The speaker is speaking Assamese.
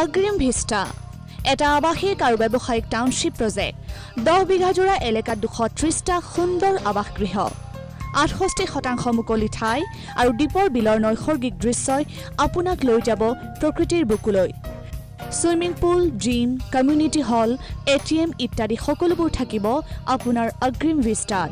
অগ্ৰিম ভিষ্টা এটা আৱাসিক আৰু ব্যৱসায়িক টাউনশ্বিপ প্ৰজেক্ট দহ বিঘাজোৰা এলেকাত দুশ ত্ৰিছটা সুন্দৰ আৱাসগৃহ। আঠষষ্ঠি শতাংশ মুকলি ঠাই আৰু দ্বীপৰ বিলৰ নৈসৰ্গিক দৃশ্যই আপোনাক লৈ যাব প্ৰকৃতিৰ বুকুলৈ। Swimming pool gym community hall A T M ইত্যাদি সকলোবোৰ থাকিব আপোনাৰ অগ্ৰিম ভিষ্টাত